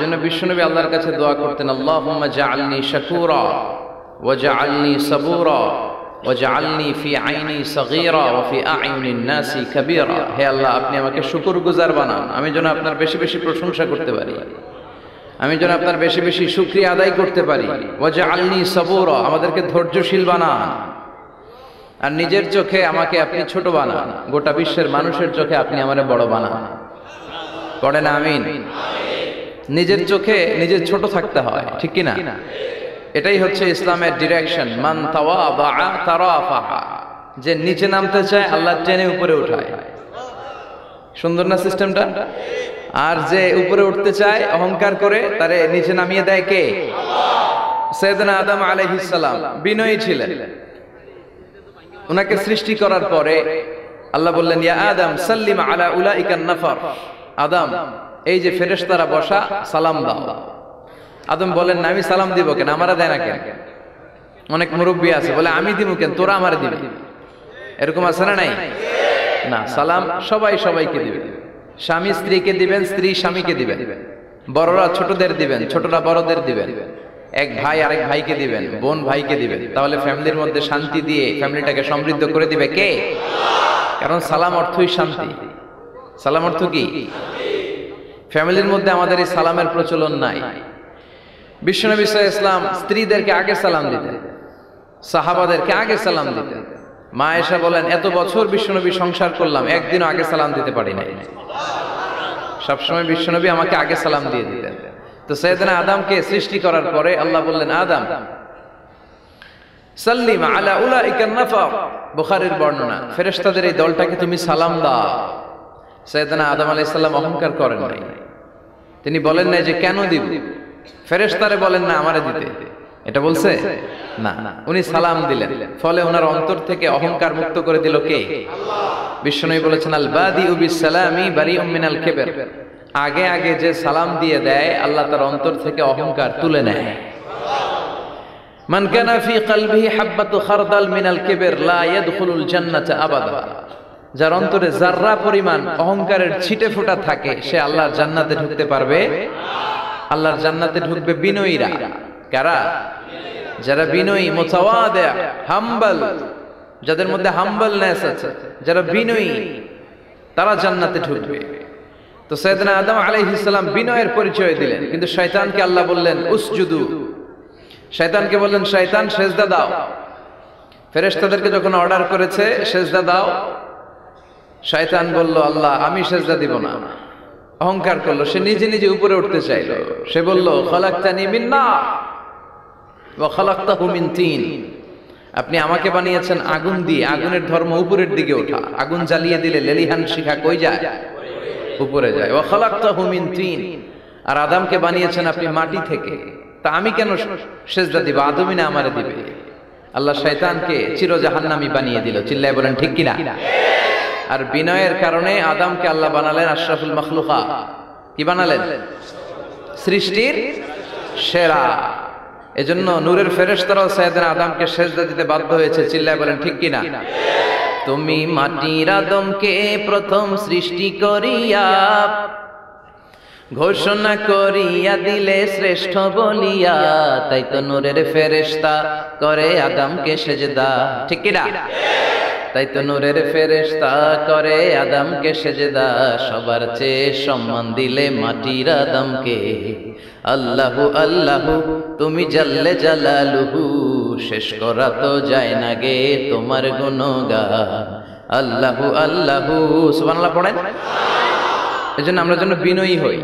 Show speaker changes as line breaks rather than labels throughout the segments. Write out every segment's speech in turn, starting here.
জন্য আল্লাহর কাছে দোয়া করতেন ফি ফি নাসি হে আল্লাহ, আপনি আমাকে বানান। আমি যেন আপনার বেশি বেশি প্রশংসা করতে পারি। আমি যেন আপনার বেশি বেশি শুকরিয়া আদায় করতে পারি। ওয়া জাআলনি সাবুরা, আমাদেরকে ধৈর্যশীল বানান। আর নিজের চোখে আমাকে আপনি ছোট বানান। গোটা বিশ্বের মানুষের চোখে আপনি আমারে বড় বানান। পড়েন আমিন। নিজের চোখে নিজের ছোট থাকতে হয় ঠিক কি না এটাই হচ্ছে ইসলামের ডিরেকশন মান যে নিচে নামতে চায় আল্লাহ টেনে উপরে উঠায়। সুন্দর না সিস্টেমটা? আর যে উপরে উঠতে চায় অহংকার করে তারে নিচে নামিয়ে দেয় কে? সৈয়দনা আদম আলাইহিস সালাম বিনয়ী ছিলেন। ওনাকে সৃষ্টি করার পরে আল্লাহ বললেন ইয়া আদম সাল্লিম আলা উলাইকান নাফর। আদম এই যে ফেরেশতারা বসা, সালাম দাও। আদম বলেন আমি সালাম দিব কেন? আমারা দেয় না কেন? অনেক মুরব্বী আছে, বলে, আমি দিব কেন? তোরা আমারে দিবি? এরকম আছে না নাই? না, সালাম সবাই সবাইকে দিবে। স্বামী স্ত্রীকে দিবেন, স্ত্রী স্বামীকে দিবেন। বড়রা ছোটদের দিবেন, ছোটরা বড়দের দিবেন। এক ভাই আরেক ভাইকে দিবেন, বোন ভাইকে দিবেন। তাহলে ফ্যামিলির মধ্যে শান্তি দিয়ে ফ্যামিলিটাকে সমৃদ্ধ করে দিবে কে? কারণ সালাম অর্থই শান্তি। সালাম অর্থ কি? ফ্যামিলির মধ্যে আমাদের এই সালামের প্রচলন নাই। বিশ্বনবী ইসলাম স্ত্রীদেরকে আগে সালাম দিতেন, সাহাবাদেরকে আগে সালাম দিতেন। মা এসা বলেন, এত বছর বিশ্বনবী সংসার করলাম, একদিনও আগে সালাম দিতে পারি নাই। সবসময় বিশ্বনবী আমাকে আগে সালাম দিয়ে দিতেন। তো সৈয়দনা আদামকে সৃষ্টি করার পরে আল্লাহ বললেন, আদাম সাল্লিম আলা উলাইকান নাফার বুখারীর বর্ণনা, ফেরেশতাদের এই দলটাকে তুমি সালাম দাও। সৈয়দনা আদম আলাইহিস সালাম অহংকার করেন নাই। তিনি বলেন না যে কেন দিব? ফেরেশতারে বলেন না, আমারে দিতে। এটা বলছে? না। উনি সালাম দিলেন। ফলে ওনার অন্তর থেকে অহংকার মুক্ত করে দিল কে? বিশ্বনবী বলেছেন আল বাদি উবি সালামি বারি মিনাল কেবের। আগে আগে যে সালাম দিয়ে দেয়, আল্লাহ তার অন্তর থেকে অহংকার তুলে নেয়। মান কানা ফি কলবিহি হাব্বাতু খারদাল মিনাল কিবর, লা ইয়াদখুলুল জান্নাতা আবাদা। যার অন্তরে জাররা পরিমাণ অহংকারের ছিটে ফোঁটা থাকে সে আল্লাহর জান্নাতে ঢুকতে পারবে। আল্লাহর জান্নাতে ঢুকবে বিনয়ীরা। কারা? যারা বিনয়ী মুতাওয়াদা হাম্বল যাদের মধ্যে হাম্বলনেস আছে যারা বিনয়ী তারা জান্নাতে ঢুকবে। তো সৈয়দনা আদম আলাইহিস সালাম বিনয়ের পরিচয় দিলেন। কিন্তু শয়তানকে আল্লাহ বললেন উসজুদু। শয়তানকে বললেন শয়তান সেজদা দাও। ফেরেশতাদেরকে যখন অর্ডার করেছে সেজদা দাও। শয়তান বলল, আল্লাহ, আমি সেজদা দিব না। অহংকার করল, সে নিজে নিজে উপরে উঠতে চাইল। সে বলল, খলাক্তানি মিন নার ওয়া খলাক্তাহু মিন তিন। আপনি আমাকে বানিয়েছেন আগুন দিয়ে, আগুনের ধর্ম উপরের দিকে ওঠা। আগুন জ্বালিয়ে দিলে লেলিহান শিখা কই যায়? উপরে যায়। ওয়া খলাক্তাহু মিন তিন। আর আদামকে বানিয়েছেন আপনি মাটি থেকে। তা আমি কেন সেজদা দিব? আদমি না আমারে দিবে। আল্লাহ শয়তানকে চিরজাহান্নামী বানিয়ে দিল। চিল্লায় বলেন, ঠিক কিনা? আর বিনয়ের কারণে আদামকে আল্লাহ বানালেন আশরাফুল মখলুকা। কি বানালেন? সৃষ্টির সেরা। এজন্য নূরের ফেরেশতারাও সাইয়েদিন আদামকে সেজদা দিতে বাধ্য হয়েছে। চিল্লায় বলেন, ঠিক কিনা? তুমি মাটির আদমকে প্রথম সৃষ্টি করিয়া ঘোষণা করিয়া দিলে শ্রেষ্ঠ বলিয়া, তাই তো নূরের ফেরেশতা করে আদামকে সেজদা। ঠিক কিনা? তাই তো নূরের ফেরেশতা করে আদামকে সেজদা, সবার চেয়ে সম্মান দিলে মাটির আদমকে। আল্লাহু আল্লাহু, তুমি জাল্লে জালালুহু, শেষ করা তো যায় না গে তোমার গুণগান। আল্লাহু আল্লাহু, সুবহানাল্লাহ পড়েন। এজন্য আমরা যেন বিনয়ী হই।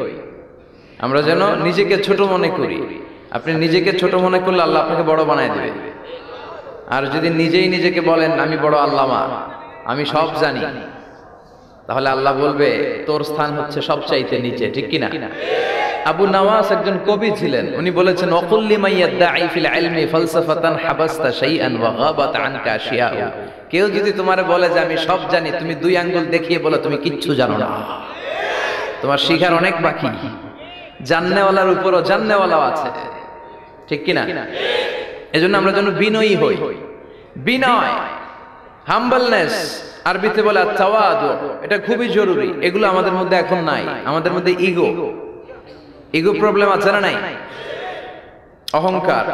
আমরা যেন নিজেকে ছোট মনে করি। আপনি নিজেকে ছোট মনে করলে আল্লাহ আপনাকে বড় বানায় দেবে। আর যদি নিজেই নিজেকে বলেন, আমি বড় আল্লামা, আমি সব জানি, তাহলে আল্লাহ বলবে, তোর স্থান হচ্ছে সবচাইতে নিচে, ঠিক কিনা? আবু নওয়াজ একজন কবি ছিলেন, উনি বলেছেন অকুল্লি ফিল কেউ যদি তোমারে বলে যে, আমি সব জানি, তুমি দুই আঙ্গুল দেখিয়ে বলো, তুমি কিচ্ছু জানো না। তোমার শিখার অনেক বাকি। জাননেওয়ালার উপরও জাননেওয়ালাও আছে, ঠিক কিনা? এজন্য আমরা যেন বিনয়ী হই। বিনয় হাম্বলনেস আরবিতে বলে তাওয়াদু এটা খুবই জরুরি। এগুলো আমাদের মধ্যে এখন নাই। আমাদের মধ্যে ইগো ইগো প্রবলেম আছে না নাই? অহংকার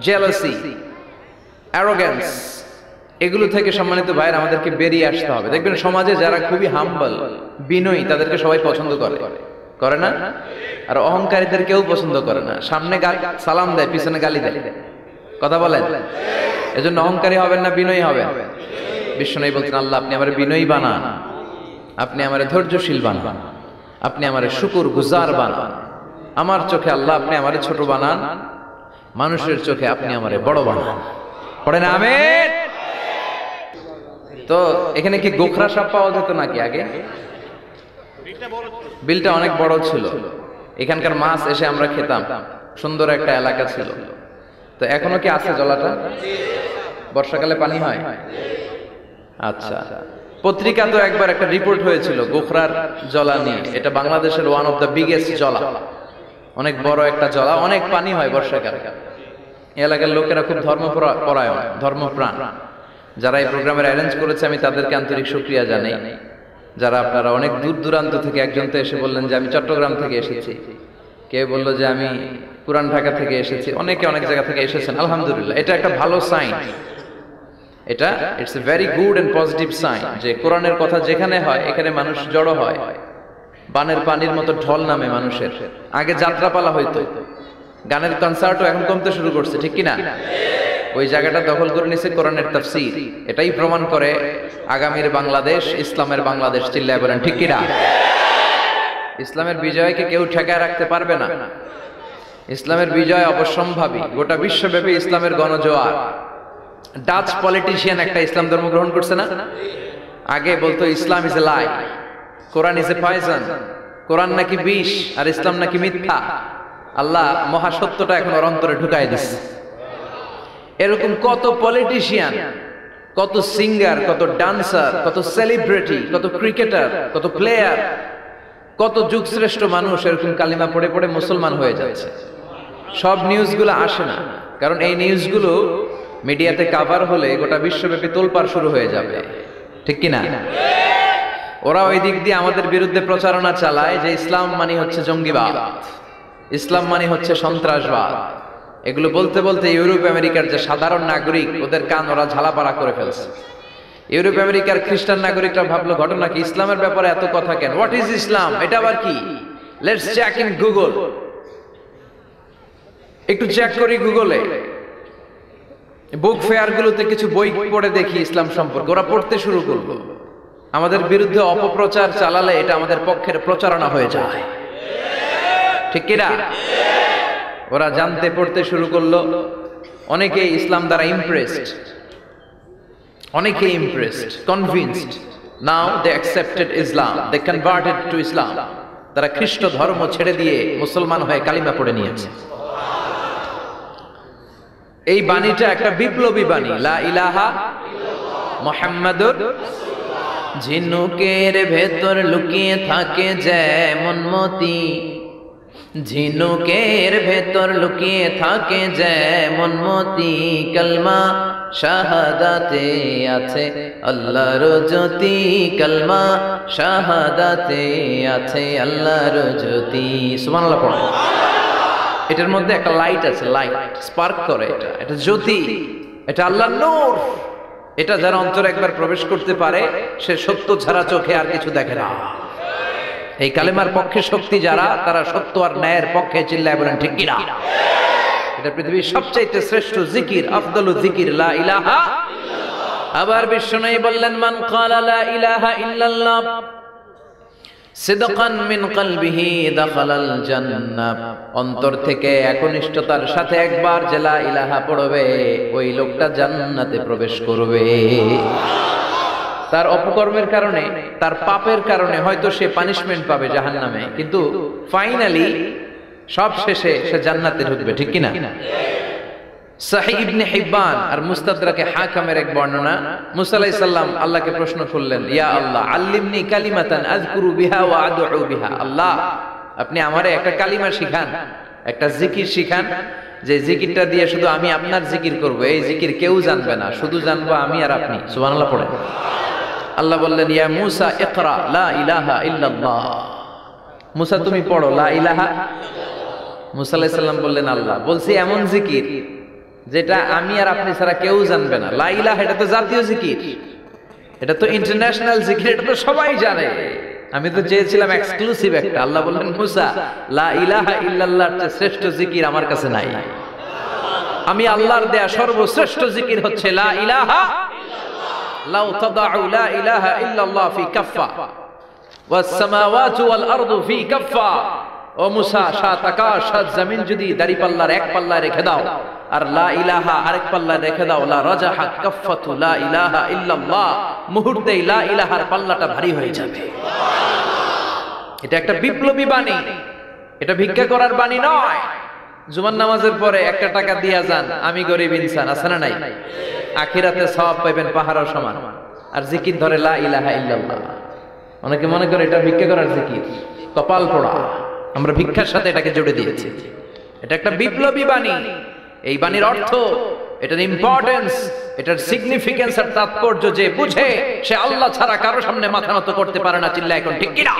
জেলাসি অ্যারোগ্যান্স এগুলো থেকে সম্মানিত ভাইয়ের আমাদেরকে বেরিয়ে আসতে হবে। দেখবেন সমাজে যারা খুবই হাম্বল বিনয়ী, তাদেরকে সবাই পছন্দ করে। করে না? আর অহংকারীদের কেউ পছন্দ করে না। সামনে সালাম দেয়, পিছনে গালি দেয়। কথা বলেন। এজন্য অহংকারী হবেন না, বিনয়ী হবেন। বিশ্বনবী বলছেন, আল্লাহ, আপনি আমার বিনয়ী বানান। আপনি আমার ধৈর্যশীল বানান। আপনি আমার শুকুর গুজার বানান। আমার চোখে আল্লাহ, আপনি আমারে ছোট বানান। মানুষের চোখে আপনি আমার বড় বানান। পড়েন আমি তো, এখানে কি গোখরা সাপ পাওয়া যেত নাকি আগে? বিলটা অনেক বড় ছিল। এখানকার মাছ এসে আমরা খেতাম। সুন্দর একটা এলাকা ছিল। তো এখনও কি আছে জলাটা? বর্ষাকালে পানি হয়? আচ্ছা। পত্রিকা তো একবার একটা রিপোর্ট হয়েছিল, গোখরার জলা নিয়ে। এটা বাংলাদেশের ওয়ান অফ দ্য বিগেস্ট জলা। অনেক বড় একটা জলা, অনেক পানি হয় বর্ষাকালে। এলাকার লোকেরা খুব ধর্মপরায়ণ, ধর্মপ্রাণ। যারা এই প্রোগ্রামের অ্যারেঞ্জ করেছে, আমি তাদেরকে আন্তরিক শুক্রিয়া জানাই। যারা আপনারা অনেক দূর দূরান্ত থেকে, একজন তো এসে বললেন যে আমি চট্টগ্রাম থেকে এসেছি। কেউ বলল যে আমি পুরান ঢাকা থেকে এসেছি? অনেকে অনেক জায়গা থেকে এসেছেন, আলহামদুলিল্লাহ। এটা একটা ভালো সাইন এটা it's a very good and positive sign যে কোরআনের কথা যেখানে হয়, এখানে মানুষ জড়ো হয়। বানের পানির মতো ঢল নামে মানুষের। আগে যাত্রাপালা হইতো। গানের কনসার্টও এখন কমতে শুরু করছে, ঠিক কিনা? ওই জায়গাটা দখল করে নিছে কোরআনের তাফসীর। এটাই প্রমাণ করে আগামীর বাংলাদেশ, ইসলামের বাংলাদেশ, চিল্লায় বলেন, ঠিক কিনা? ইসলামের বিজয়কে কেউ ঠেকায় রাখতে পারবে না। ইসলামের বিজয় অবশ্যম্ভাবী, গোটা বিশ্বব্যাপী ইসলামের গণজোয়ার। ডাচ পলিটিশিয়ান একটা ইসলাম ধর্ম গ্রহণ করছে না? আগে বলতো, Islam is a lie Quran is a poison Quran নাকি বিষ, আর ইসলাম নাকি মিথ্যা। আল্লাহ মহাসত্যটা এখন ওর অন্তরে ঢুকাই দিচ্ছে এরকম কত পলিটিশিয়ান, কত সিঙ্গার, কত ডান্সার, কত সেলিব্রিটি, কত ক্রিকেটার, কত প্লেয়ার কত যুগ শ্রেষ্ঠ মানুষ এরকম কালিমা পড়ে পড়ে মুসলমান হয়ে যাচ্ছে। সব নিউজগুলো আসে না। কারণ এই নিউজগুলো মিডিয়াতে কাভার হলে গোটা বিশ্বব্যাপী তোলপার শুরু হয়ে যাবে। ঠিক কি না ওরা ওই দিক দিয়ে আমাদের বিরুদ্ধে প্রচারণা চালায় যে ইসলাম মানে হচ্ছে জঙ্গিবাদ। ইসলাম মানে হচ্ছে সন্ত্রাসবাদ। এগুলো বলতে বলতে ইউরোপ, আমেরিকার যে সাধারণ নাগরিক, ওদের কান ওরা ঝালাপাড়া করে ফেলছে। ইউরোপ আমেরিকার খ্রিস্টান নাগরিকরা ভাবলো, ঘটনা কি? ইসলামের ব্যাপারে এত কথা কেন? হোয়াট ইজ ইসলাম এটা আবার কি? লেটস চেক ইন গুগল একটু চেক করি গুগলে বুক ফেয়ার গুলোতে কিছু বই পড়ে দেখি ইসলাম সম্পর্কে। ওরা পড়তে শুরু করল। আমাদের বিরুদ্ধে অপপ্রচার চালালে এটা আমাদের পক্ষের প্রচারণা হয়ে যায়। ঠিক কিনা? ওরা জানতে পড়তে শুরু করল। অনেকে ইসলাম দ্বারা ইমপ্রেসড অনেকে impressed convinced now they accepted Islam they converted to Islam তারা খ্রিস্ট ধর্ম ছেড়ে দিয়ে মুসলমান হয়ে কালিমা পড়ে নিয়েছে। এই বাণীটা একটা বিপ্লবী বাণী। লা ইলাহা মোহাম্মদুর ঝিনুকের ভেতর লুকিয়ে থাকে যেমন মতি। ঝিনুকের ভেতর লুকিয়ে থাকে যেমন মতি। কলমা শাহাদাতে আছে আল্লাহর জ্যোতি, কলমা শাহাদাতে আছে আল্লাহর জ্যোতি। সুবহানাল্লাহ পড়ো। এটার মধ্যে একটা লাইট আছে লাইট স্পার্ক করে এটা। এটা জ্যোতি, এটা আল্লাহর নূর। এটা যারা অন্তরে একবার প্রবেশ করতে পারে, সে সত্য ছাড়া চোখে আর কিছু দেখে না। এই কালেমার পক্ষে শক্তি যারা, তারা সত্য আর ন্যায়ের পক্ষে চিল্লায় বলেন, ঠিক কিনা? এটা পৃথিবীর সবচাইতে শ্রেষ্ঠ জিকির, আফদল জিকির, লা ইলাহা আবার বললেন, মান অন্তর থেকে একনিষ্ঠতার সাথে একবার ইলাহা পড়বে, ওই লোকটা জান্নাতে প্রবেশ করবে। তার অপকর্মের কারণে, তার পাপের কারণে হয়তো সে পানিশমেন্ট পাবে জাহান্নামে। কিন্তু ফাইনালি সব শেষে সে জান্নাতে ঢুকবে, ঠিক কিনা? প্রশ্ন আল্লিমনি একটা জিকির শিখান। যে জিকিরটা দিয়ে শুধু আমি আপনার জিকির করব, এই জিকির কেউ জানবে না, শুধু জানব আমি আর আপনি। পড়েন। আল্লাহ বললেন, ইয়া লা ইলাহা মুসা, তুমি পড়ো, লা ইলাহা আলাইহিস সালাম বললেন, আল্লাহ, বলছি এমন জিকির যেটা আমি আর আপনি ছাড়া কেউ জানবে না। লা ইলাহা এটা তো জাতীয় জিকির। এটা তো ইন্টারন্যাশনাল জিকির, এটা তো সবাই জানে। আমি তো চেয়েছিলাম এক্সক্লুসিভ একটা। আল্লাহ বললেন, মুসা, লা ইলাহা ইল্লাল্লাহর চেয়ে শ্রেষ্ঠ জিকির আমার কাছে নাই। আমি আল্লাহর দেয়া সর্বশ্রেষ্ঠ জিকির হচ্ছে লা ইলাহা লাউ তাদাউ লা ইলাহা ইল্লাল্লাহ ফি কাফফা। ওয়াস সামাওয়াতু ওয়াল আরদু ফি কাফফা। ও মুসা, সাত আকাশ, সাত জমিন যদি দাড়ি পাল্লার এক পাল্লায় রেখে দাও, আর লা ইলাহা আরেক পাল্লায় রেখে দাও, লা রাজাহা কাফফাতু লা ইলাহা ইল্লাল্লাহ, মুহূর্তেই লা ইলাহার পাল্লাটা ভারী হয়ে যাবে। এটা একটা বিপ্লবী বাণী। এটা ভিক্ষা করার বাণী নয়। জুমার নামাজের পরে একটা টাকা দিয়া যান, আমি গরিব ইনসান, আছে না নাই? আখিরাতে সব পাইবেন পাহাড় সমান। আর জিকির ধরে লা ইলাহা ইল্লাল্লাহ। অনেকে মনে করে এটা ভিক্ষা করার জিকির। কপাল পোড়া। আমরা ভিক্ষার সাথে এটাকে জুড়ে দিয়েছি। এটা একটা বিপ্লবী বাণী। এই বাণীর অর্থ এটার ইম্পর্টেন্স এটার সিগনিফিকেন্স আর তাৎপর্য যে বুঝে সে আল্লাহ ছাড়া কারও সামনে মাথা নত করতে পারে না চিল্লা এখন ঠিক কিনা?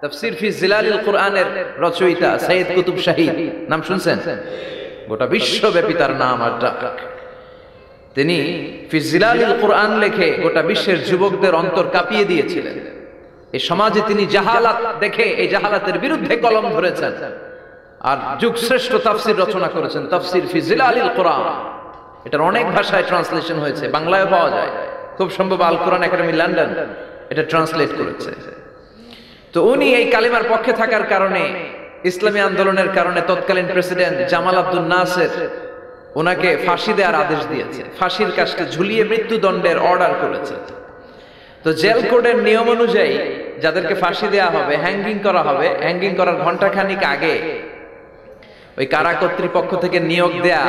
তাফসির ফি জিলালিল কোরআনের রচয়িতা সৈয়দ কুতুব শাহীদ নাম শুনছেন? গোটা বিশ্বব্যাপী তার নাম আর ডাক। তিনি ফি জিলালিল কোরআন লেখে গোটা বিশ্বের যুবকদের অন্তর কাঁপিয়ে দিয়েছিলেন। এই সমাজে তিনি জাহালাত দেখে এই জাহালাতের বিরুদ্ধে কলম ধরেছেন। আর যুগ শ্রেষ্ঠ তাফসির রচনা করেছেন, তাফসির ফি জিলালিল কোরআন। এটার অনেক ভাষায় ট্রান্সলেশন হয়েছে বাংলায় পাওয়া যায়। খুব সম্ভব আল কোরআন একাডেমি লন্ডন এটা ট্রান্সলেট করেছে। তো উনি এই কালিমার পক্ষে থাকার কারণে, ইসলামী আন্দোলনের কারণে তৎকালীন প্রেসিডেন্ট জামাল আব্দুল নাসের ওনাকে ফাঁসি দেওয়ার আদেশ দিয়েছে। ফাঁসির কাজকে ঝুলিয়ে মৃত্যুদণ্ডের অর্ডার করেছে। তো জেল কোডের নিয়ম অনুযায়ী যাদেরকে ফাঁসি দেওয়া হবে হ্যাঙ্গিং করা হবে হ্যাঙ্গিং করার ঘন্টাখানিক আগে ওই কারা কর্তৃপক্ষ থেকে নিয়োগ দেয়া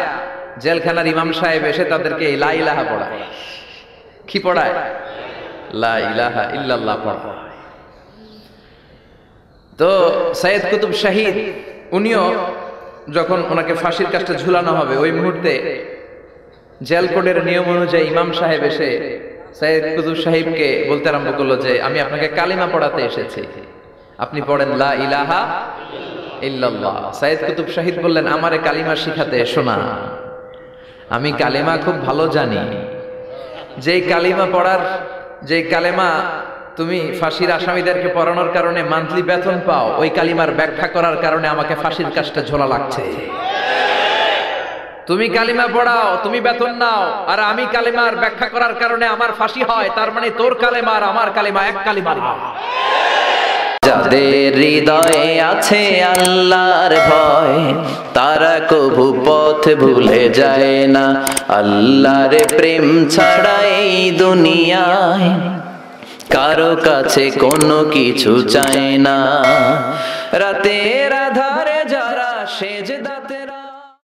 জেলখানার ইমাম সাহেব এসে তাদেরকে লা ইলাহা পড়ায়। কি পড়ায়? লা ইল্লাল্লাহ পড়ায়। তো সৈয়দ কুতুব শাহিদ, উনিও যখন ওনাকে ফাঁসির কাজটা ঝুলানো হবে, ওই মুহূর্তে জেল কোডের নিয়ম অনুযায়ী ইমাম সাহেব এসে কুতুব বলতে আরম্ভ করল যে, আমি আপনাকে কালিমা পড়াতে এসেছি। আপনি পড়েন লা ইলাহা ইল্লাল্লাহ। কুতুব বললেন, আমারে কালিমা শিখাতে এসো না। আমি কালিমা খুব ভালো জানি। যেই কালিমা পড়ার, যেই কালেমা তুমি ফাঁসির আসামিদেরকে পড়ানোর কারণে মান্থলি বেতন পাও, ওই কালিমার ব্যাখ্যা করার কারণে আমাকে ফাঁসির কাজটা ঝোলা লাগছে। তুমি কালিমা পড়াও, তুমি বেতন নাও, আর আমি কালিমার ব্যাখ্যা করার কারণে আমার ফাঁসি হয়, তার মানে তোর কালেমা আর আমার কালিমা এক কালিমা না।
যাদের হৃদয়ে আছে আল্লাহর ভয়, তারা কভু পথ ভুলে যায় না আল্লাহর প্রেম ছাড়া এই দুনিয়ায় কারও কাছে কোনো কিছু চায় না যারা সে